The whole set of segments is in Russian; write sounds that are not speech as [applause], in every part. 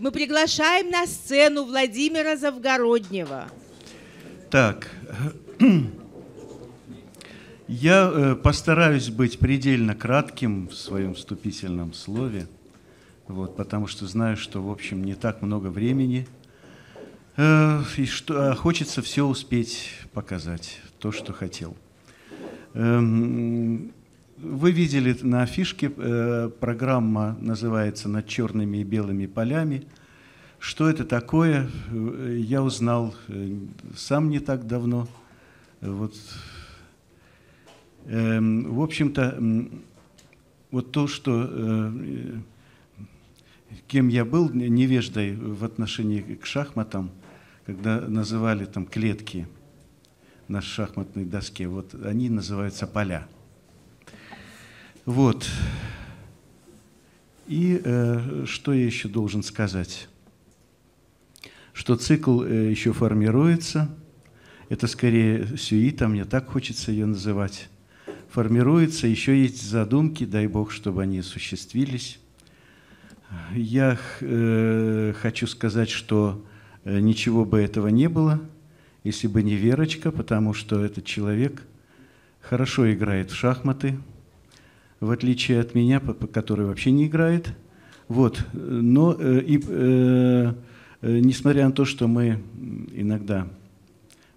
Мы приглашаем на сцену Владимира Завгороднего. Так, [clears throat] я э, постараюсь быть предельно кратким в своем вступительном слове, вот, потому что знаю, что, в общем, не так много времени, э, и что а хочется все успеть показать, то, что хотел. Эм, вы видели на афишке, э, программа называется «Над черными и белыми полями». Что это такое, э, я узнал э, сам не так давно. Вот. Э, в общем-то, вот то, что э, кем я был невеждой в отношении к шахматам, когда называли там клетки на шахматной доске, вот они называются поля – вот. И э, что я еще должен сказать? Что цикл э, еще формируется. Это скорее сюита, мне так хочется ее называть. Формируется, еще есть задумки, дай Бог, чтобы они осуществились. Я э, хочу сказать, что э, ничего бы этого не было, если бы не Верочка, потому что этот человек хорошо играет в шахматы, в отличие от меня, который вообще не играет. Вот. Но и, э, несмотря на то, что мы иногда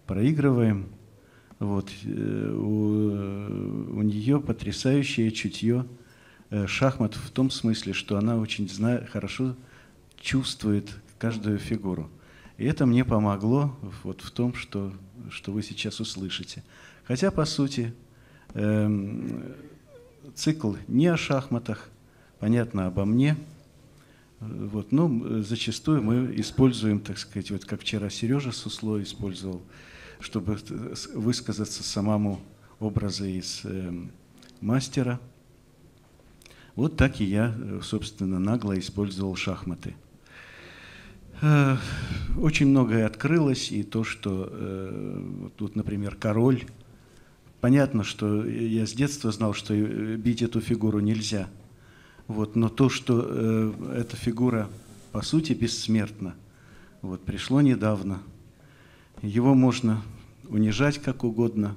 проигрываем, вот, э, у, у нее потрясающее чутье э, шахмат в том смысле, что она очень знает, хорошо чувствует каждую фигуру. И это мне помогло вот в том, что, что вы сейчас услышите. Хотя, по сути, э, цикл не о шахматах, понятно, обо мне. Вот, но зачастую мы используем, так сказать, вот как вчера Сережа Сусло использовал, чтобы высказаться самому образа из э, мастера. Вот так и я, собственно, нагло использовал шахматы. Э, очень многое открылось, и то, что э, тут, например, король – Понятно, что я с детства знал, что бить эту фигуру нельзя. Вот, но то, что э, эта фигура по сути бессмертна, вот, пришло недавно. Его можно унижать как угодно,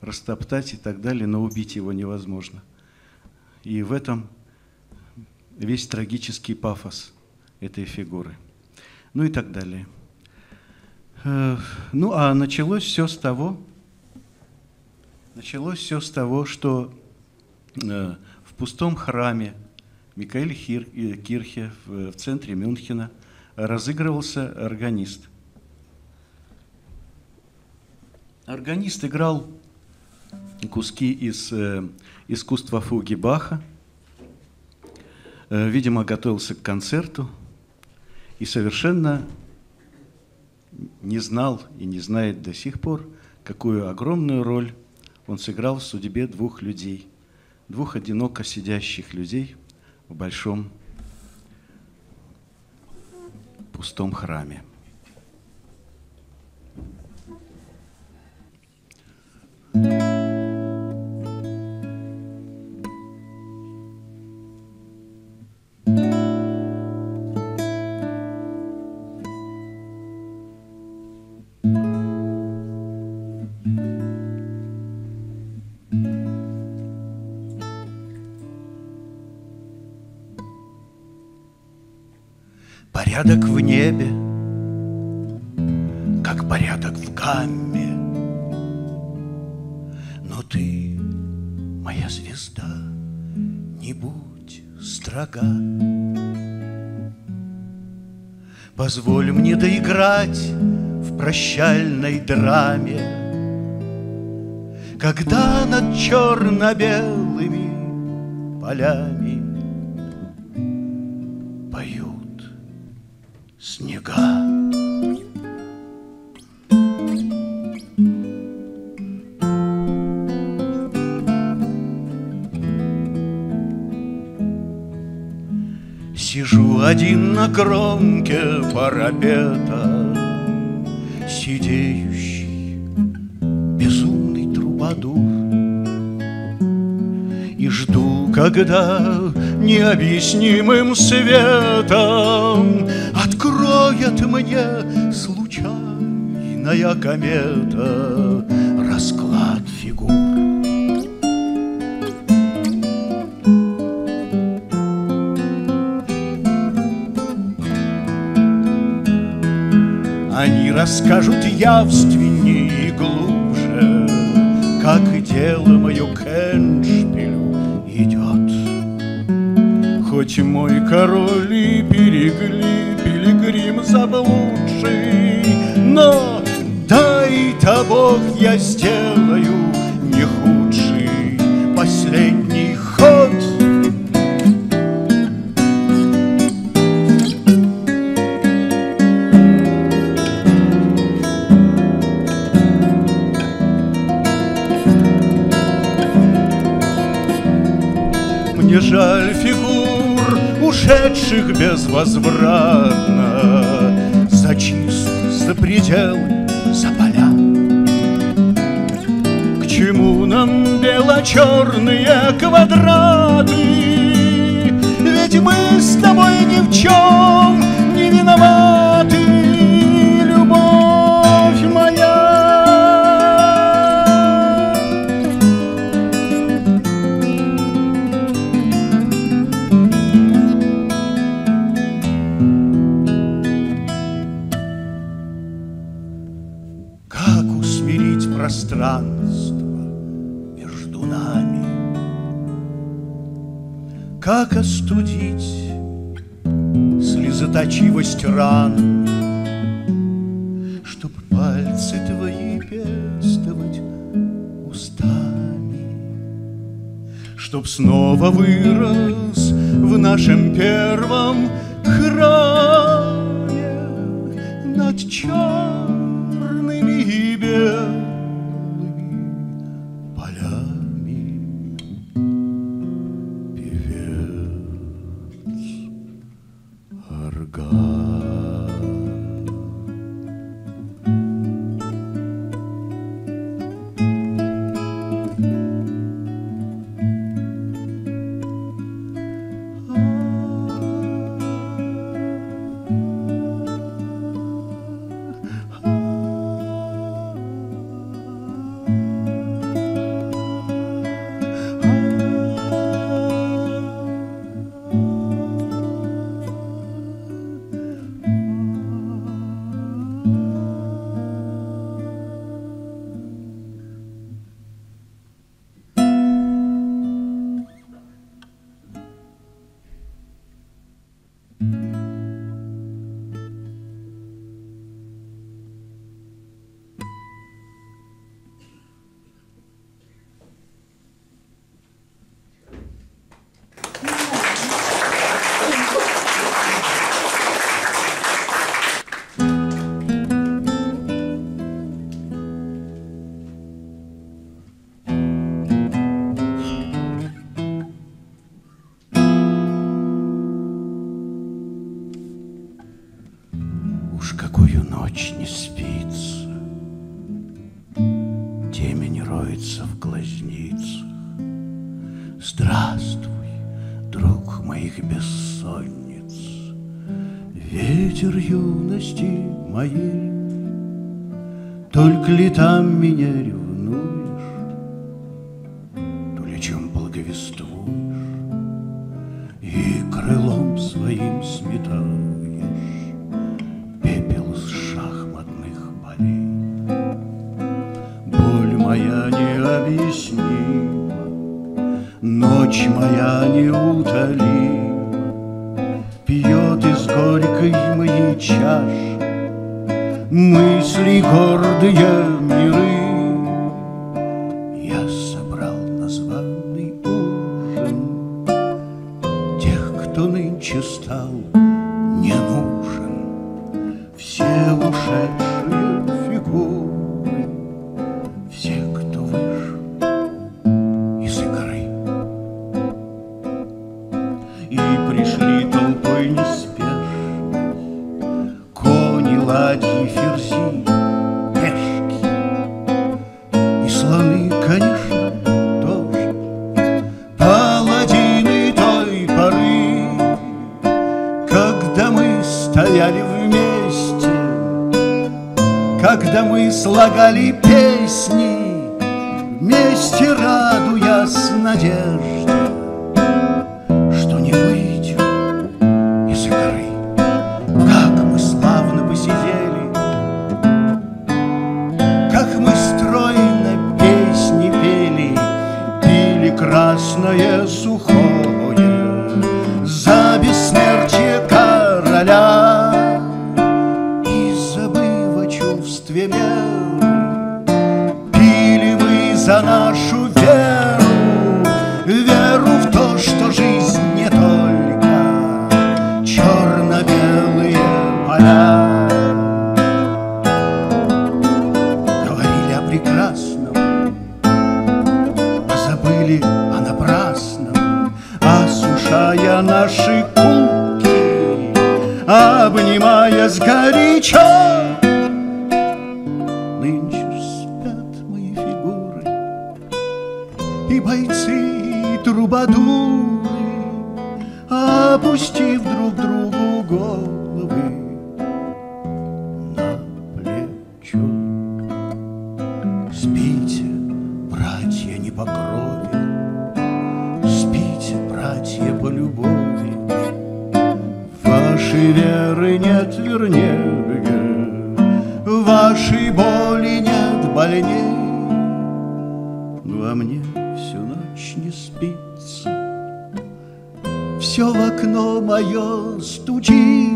растоптать и так далее, но убить его невозможно. И в этом весь трагический пафос этой фигуры. Ну и так далее. Э, ну а началось все с того, Началось все с того, что э, в пустом храме Микаэль э, Кирхе в центре Мюнхена разыгрывался органист. Органист играл куски из э, искусства фуги Баха, видимо, готовился к концерту и совершенно не знал и не знает до сих пор, какую огромную роль он сыграл в судьбе двух людей, двух одиноко сидящих людей в большом пустом храме. Позволь мне доиграть в прощальной драме, Когда над черно-белыми полями снега. Один на кромке парапета, Сидеющий безумный трубадур, И Жду, когда необъяснимым светом Откроет мне случайная комета расскажут явственнее и глубже, Как дело мое к Эншпилю идет. Хоть мой король и берегли пилигрим заблудший, Но дай-то Бог я сделаю жаль фигур, ушедших безвозвратно За чист, за предел, за поля. К чему нам бело-черные квадраты? Ведь мы с тобой ни в чем не виноваты, слезоточивость ран? Чтоб пальцы твои пестовать устами, Чтоб снова вырос в нашем первом Здравствуй, друг моих бессонниц, Ветер юности моей. Только ли там меня песни, Вместе радуясь надежде, Вашей боли нет больней. Во мне всю ночь не спится, Все в окно мое стучится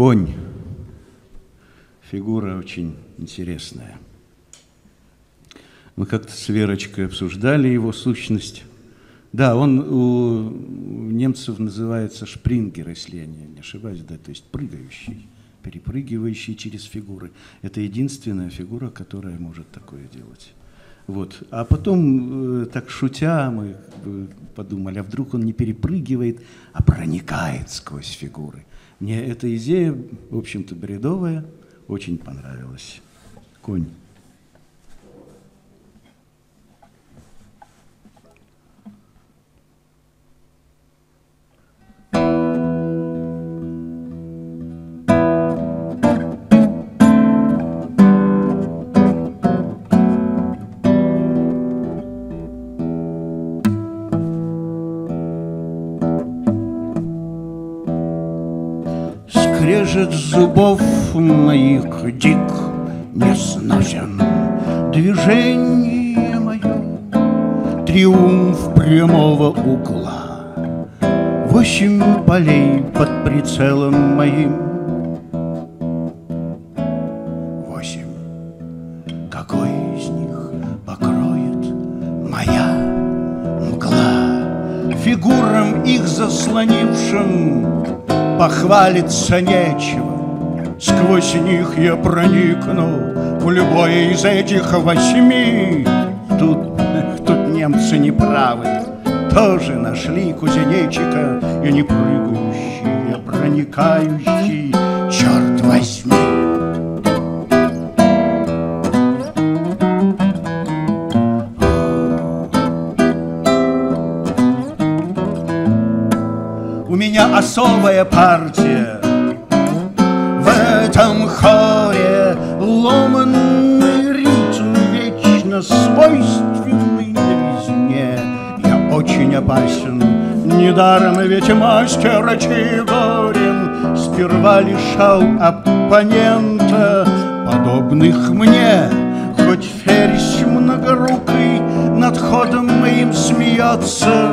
Конь. Фигура очень интересная. Мы как-то с Верочкой обсуждали его сущность. Да, он у немцев называется шпрингер, если я не, не ошибаюсь, да, то есть прыгающий, перепрыгивающий через фигуры. Это единственная фигура, которая может такое делать. Вот. А потом, э, так шутя, мы э, подумали, а вдруг он не перепрыгивает, а проникает сквозь фигуры. Мне эта идея, в общем-то, бредовая, очень понравилась. Конь. Скрежет зубов моих дик не сносен. Движение мое Триумф прямого угла. Восемь полей под прицелом моим Похвалиться нечего. Сквозь них я проникну В любое из этих восьми. Тут, тут немцы не правы Тоже нашли кузнечика И не прыгающий, а проникающий. Черт возьми! У меня особая В этом хоре ломанный ритм Вечно свойственный новизне. Я очень опасен Недаром ведь мастер Чигорин Сперва лишал оппонента Подобных мне. Хоть ферзь многорукий Над ходом моим смеется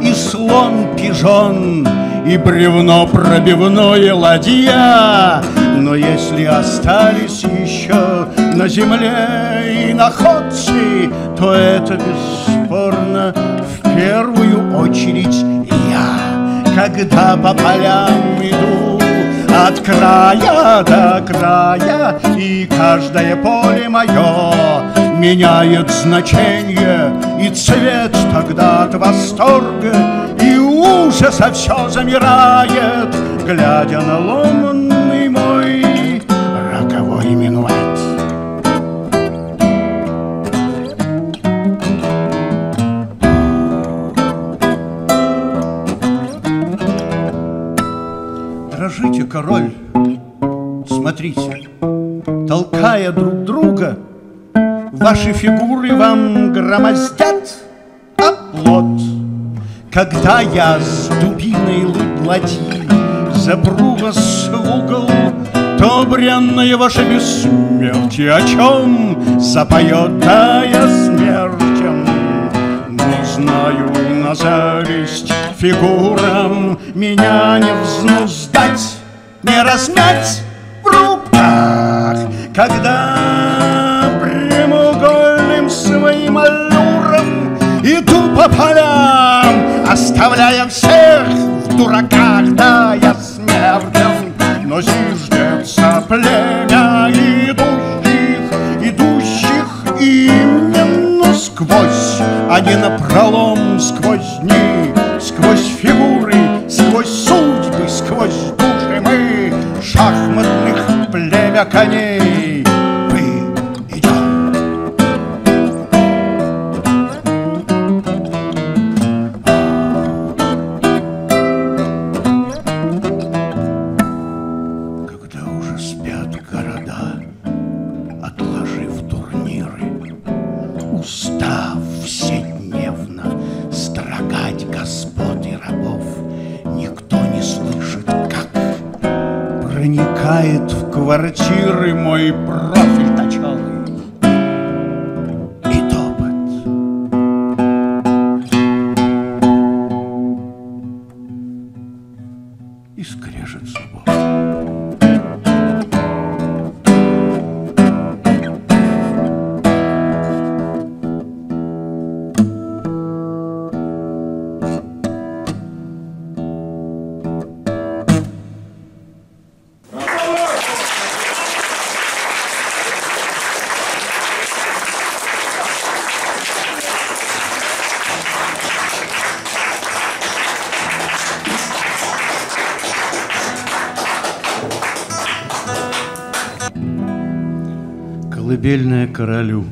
И слон пижон И бревно пробивное ладья Но если остались еще на земле и находцы, то это бесспорно в первую очередь я, когда по полям иду от края до края, и каждое поле мое меняет значение и цвет тогда от восторга и ужаса все замирает, глядя на ломанный Дрожите, король, смотрите, толкая друг друга, Ваши фигуры вам громоздят оплот. Когда я с дубиной ладьи запру вас в угол, То бренное ваше бессмертие о чем запоет, да я знаю на зависть фигурам Меня не взнуздать, не размять в руках, Когда своим аллюром Иду по полям, оставляя всех в дураках Да, я смертен, но зиждется племя сквозь А не напролом сквозь дни, сквозь фигуры, сквозь судьбы, сквозь души мы Шахматных племя коней королю.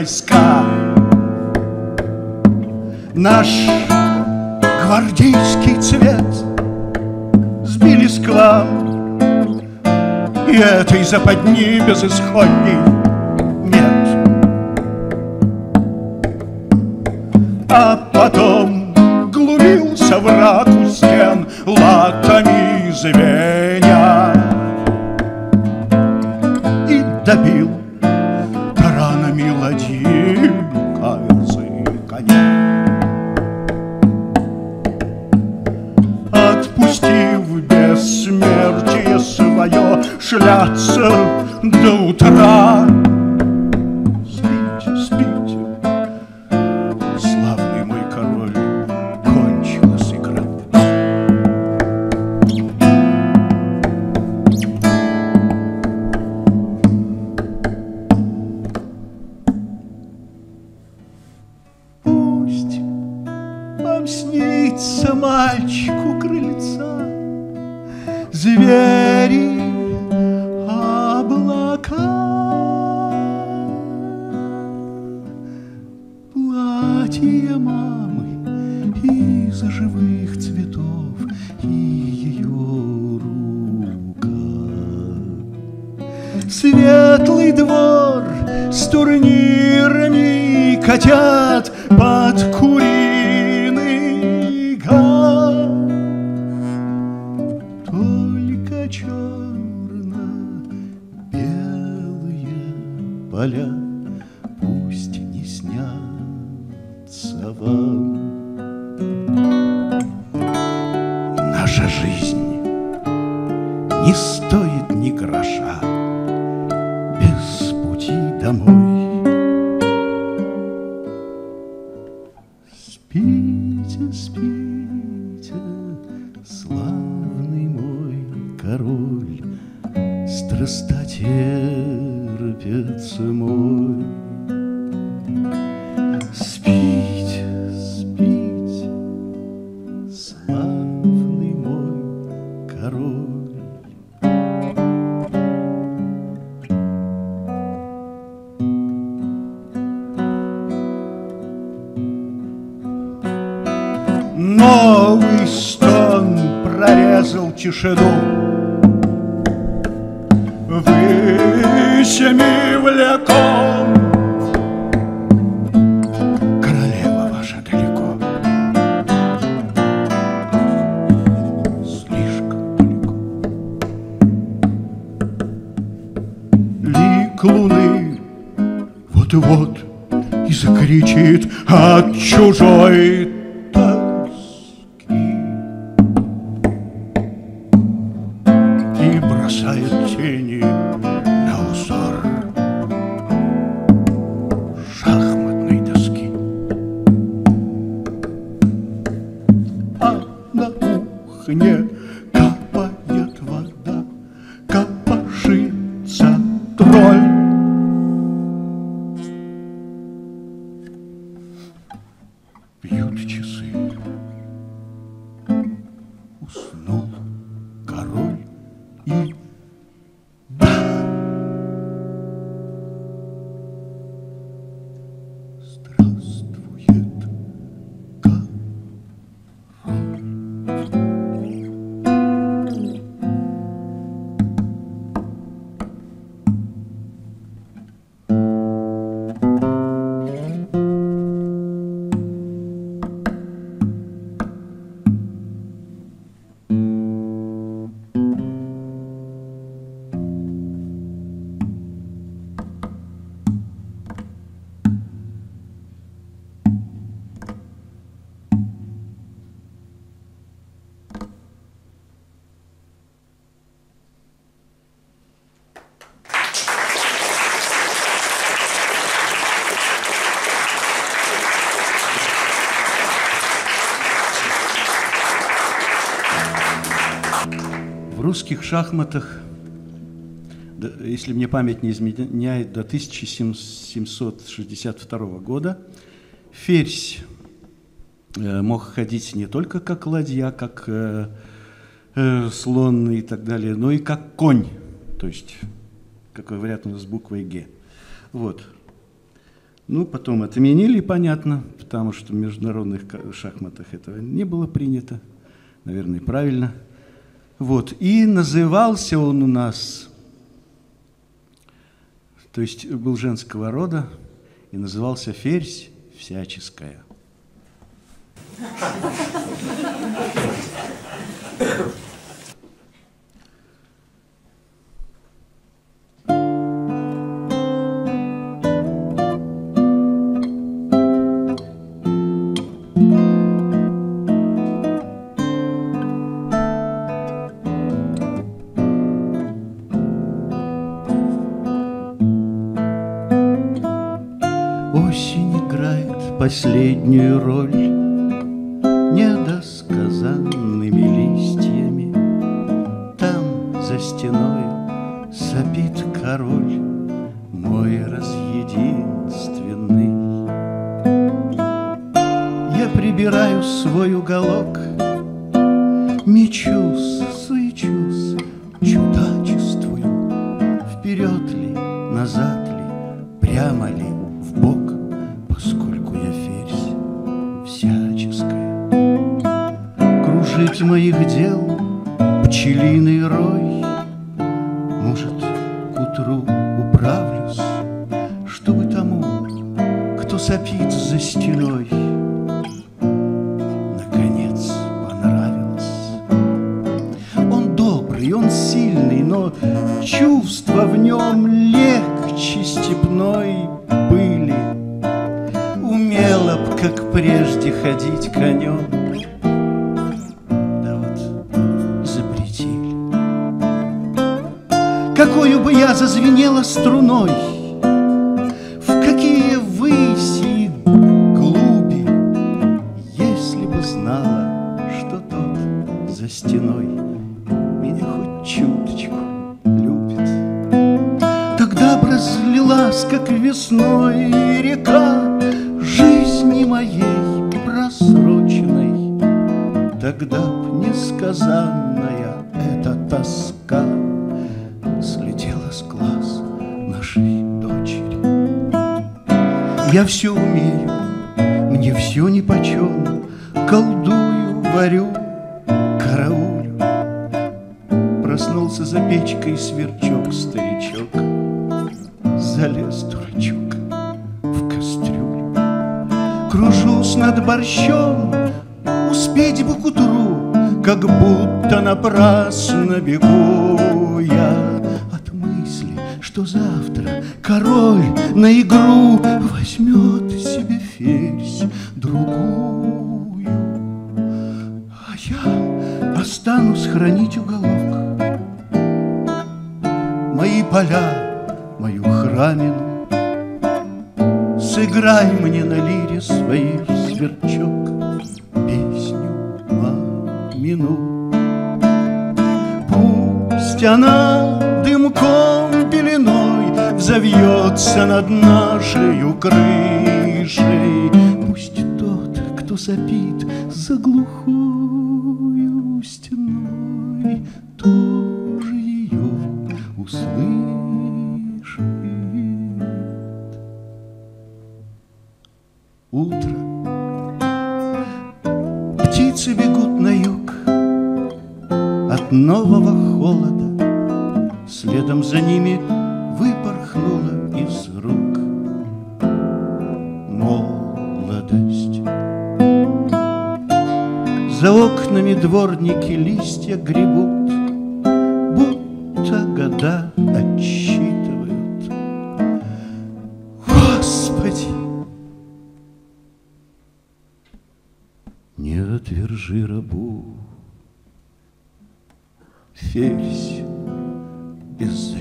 Войска. Наш гвардейский цвет Сбили с клан И этой западни безысходней нет. А потом глумился враг у стен Латами звеня. И добил Наша жизнь не стоит ни гроша без пути домой. Кухне русских шахматах, если мне память не изменяет, до 1762 года ферзь э, мог ходить не только как ладья, как э, э, слон и так далее, но и как конь, то есть, как говорят у нас с буквой «Г». Вот. Ну, потом отменили, понятно, потому что в международных шахматах этого не было принято. Наверное, правильно. Вот. И назывался он у нас, то есть был женского рода, и назывался «Ферзь всяческая». Последнюю роль Недосказанными листьями. Там за стеной сопит король Мой разъединственный. Я прибираю свой уголок Мечусь, суечусь, чудачествую Вперед ли, назад ли, прямо ли Кружить моих дел пчелиный рой. Может, к утру управлюсь, Чтобы тому, кто сопит за стеной, Проснулся за печкой сверчок, старичок, Залез дурачок в кастрюлю. Кружусь над борщом, успеть бы к утру, Как будто напрасно бегу я что завтра король на игру возьмет поля, мою храмину, сыграй мне листья гребут, Будто года отсчитывают. Господи! Не отвержи рабу, Ферзь беззащитный.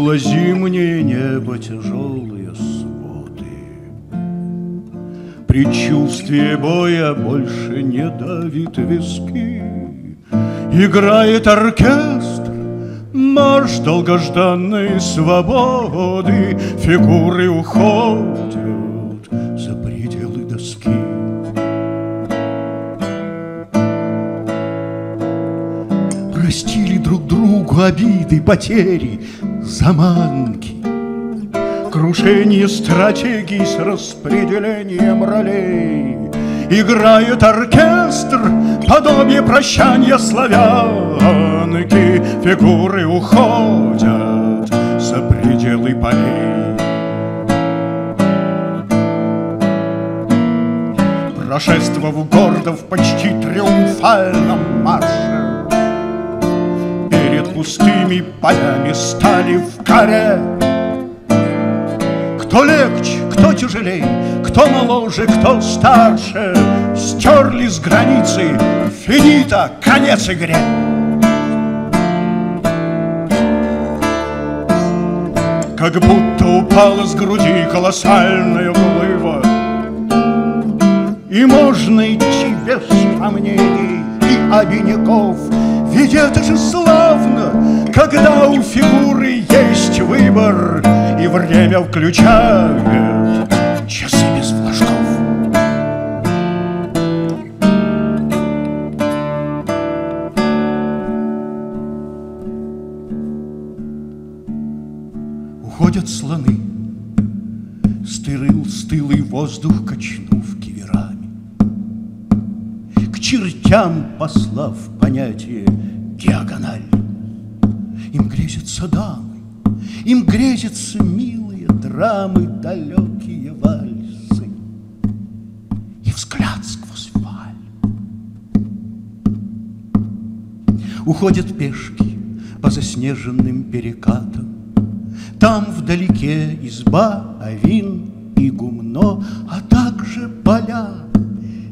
Раздвинуло зимнее небо тяжелые своды. Предчувствие боя больше не давит виски. Играет оркестр, марш долгожданной свободы, Фигуры уходят за пределы доски. Простили друг другу обиды, потери, заманки, Крушение стратегий с распределением ролей. Играет оркестр, подобие прощания славянки, Фигуры уходят за пределы полей. Прошествовав гордо в почти триумфальном марше, пустыми полями стали в каре. Кто легче, кто тяжелей, кто моложе, кто старше, Стерли с границы финита, конец игре. Как будто упала с груди колоссальная глыба, И можно идти без сомнений и обиняков, Ведь это же славно, фигуры есть выбор, И время включает часы без флажков. Уходят слоны, стырыл стылый воздух, качнув киверами. К чертям послав понятие дамы, им грезятся милые драмы, далекие вальсы. И взгляд сквозь валь. Уходят пешки по заснеженным перекатам, Там вдалеке изба, авин и гумно, А также поля,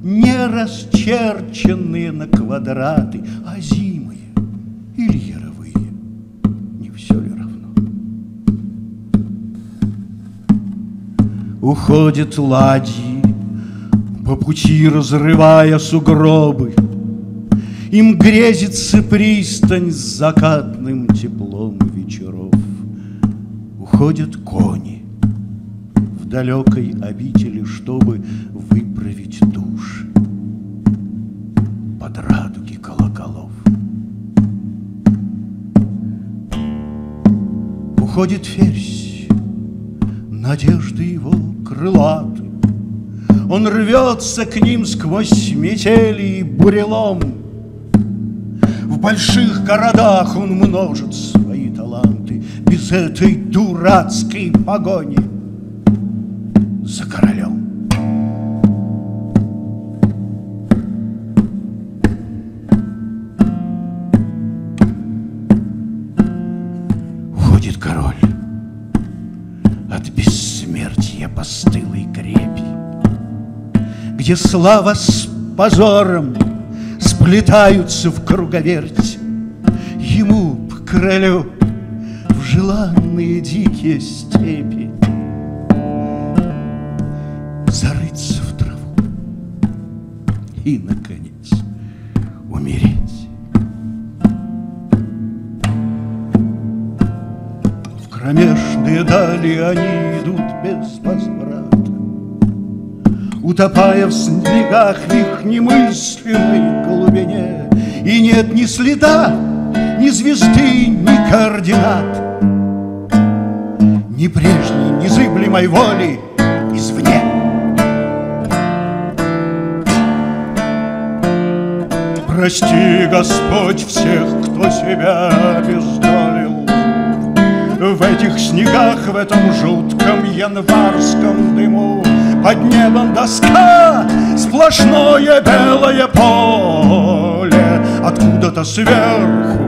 не расчерченные на квадраты, А зимые Уходят ладьи, по пути разрывая сугробы, Им грезится пристань с закатным теплом вечеров. Уходят кони в далекой обители, Чтобы выправить души под радуги колоколов. Уходит ферзь, надежды его крылаты, Он рвется к ним сквозь метели и бурелом. В больших городах он множит свои таланты Без этой дурацкой погони Где слава с позором сплетаются в круговерть. Ему, б, королю, в желанные дикие степи Зарыться в траву и, наконец, умереть. В кромешные дали они идут без возврата, Утопая в снегах их немыслимой глубине. И нет ни следа, ни звезды, ни координат, Ни прежней незыблемой воли извне. Прости, Господь, всех, кто себя обездолил, В этих снегах, в этом жутком январском дыму Под небом доска, сплошное белое поле Откуда-то сверху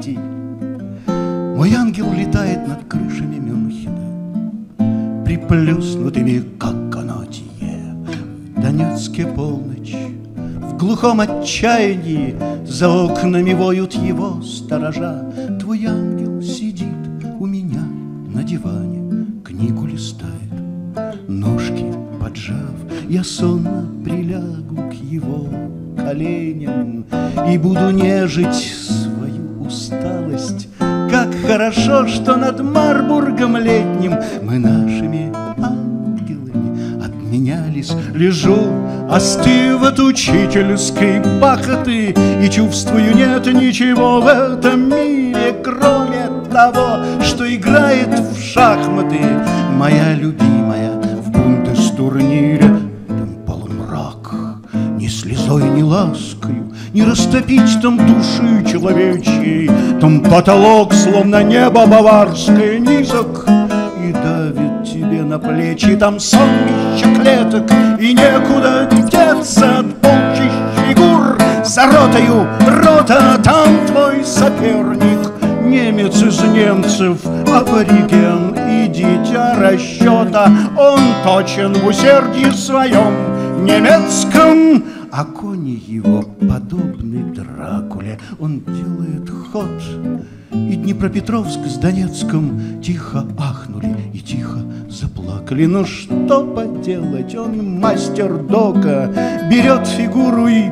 глухом отчаянии За окнами воют его сторожа. Твой ангел сидит у меня на диване, Книгу листает, ножки поджав. Я сонно прилягу к его коленям И буду нежить свою усталость как хорошо, что над Марбургом летним Мы нашими ангелами обменялись Лежу, остыв от учительской пахоты И чувствую, нет ничего в этом мире Кроме того, что играет в шахматы Моя любимая в бундестурнире. Там полумрак, ни слезой, ни ласкою не растопить там души человечьей, Там потолок, словно небо баварское, низок плечи. Там сонмище клеток И некуда деться. От полчищ фигур За ротою рота, там твой соперник Немец из немцев, абориген. И дитя расчета Он точен в усердии своем немецком а кони его подобны Дракуле. Он делает ход, и Днепропетровск с Донецком тихо тихо заплакали. Но что поделать, он мастер дока, берет фигуру и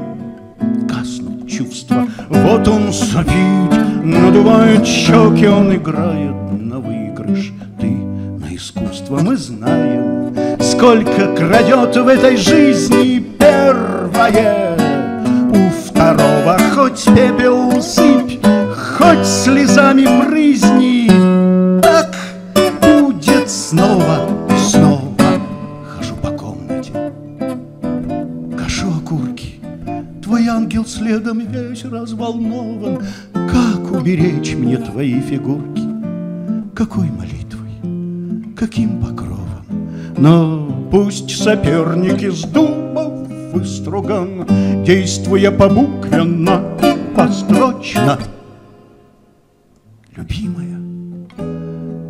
гаснут чувства. Вот он сопит, надувает щеки, он играет на выигрыш. Ты на искусство, мы знаем, сколько крадет в этой жизни первое У второго хоть пепел сыпь, хоть слезами брызни следом весь разволнован Как уберечь мне твои фигурки? Какой молитвой, каким покровом? Но пусть соперники с дубов выструган, Действуя побуквенно и построчно. Любимая,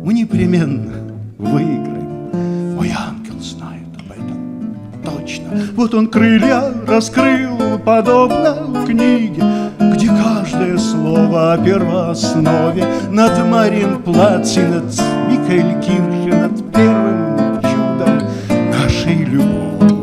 мы непременно выиграем. Мой ангел знает об этом точно. Вот он крылья раскрыл, подобно книге, Где каждое слово о первооснове Над Маринплац и над Михаэль Кирхе, над первым чудом нашей любви.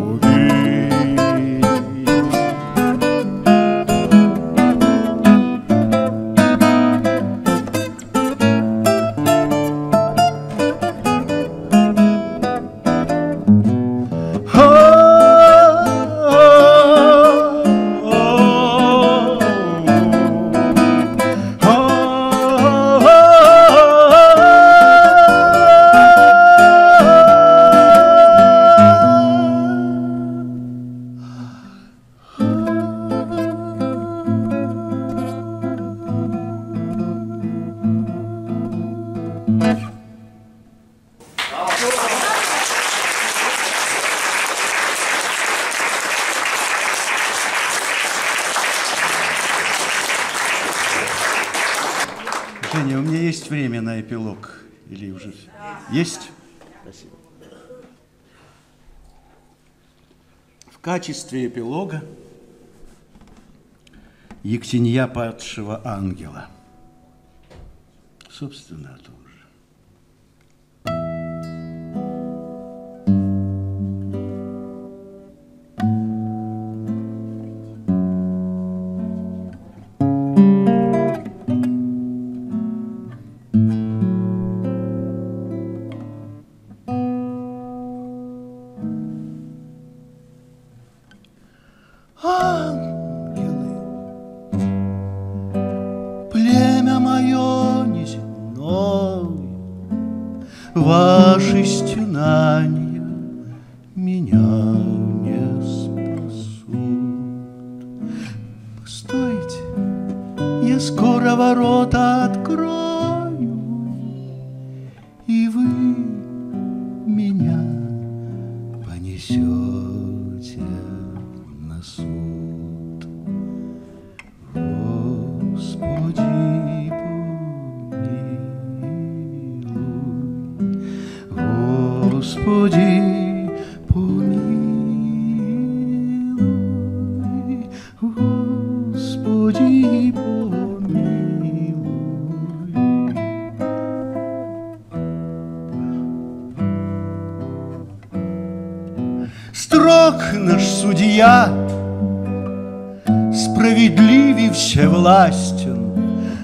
Есть? Спасибо. В качестве эпилога Ектенья падшего ангела. Собственно, о том.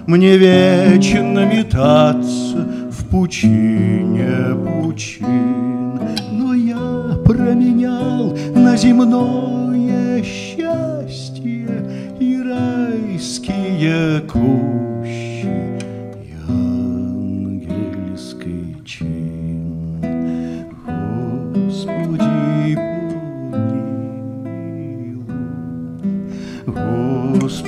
Мне вечно метаться в пучине пучин, Но я променял на земное счастье И райские кущи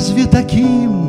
разве таким